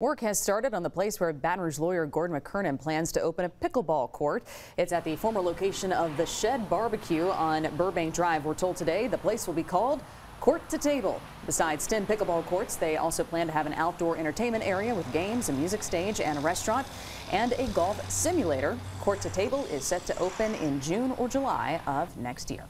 Work has started on the place where Baton Rouge lawyer Gordon McKernan plans to open a pickleball court. It's at the former location of the Shed Barbecue on Burbank Drive. We're told today the place will be called Court to Table. Besides 10 pickleball courts, they also plan to have an outdoor entertainment area with games, a music stage, and a restaurant, and a golf simulator. Court to Table is set to open in June or July of next year.